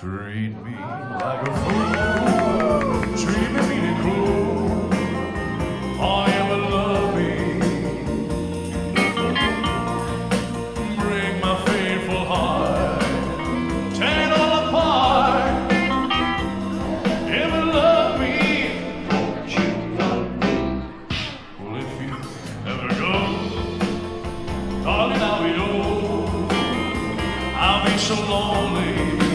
treat me like a fool. Treat me mean and cruel. I am ever love me. Break my faithful heart. Tear it all apart. Ever love me. Won't you love me? Well, if you ever go, darling, I'll be old. I'll be so lonely.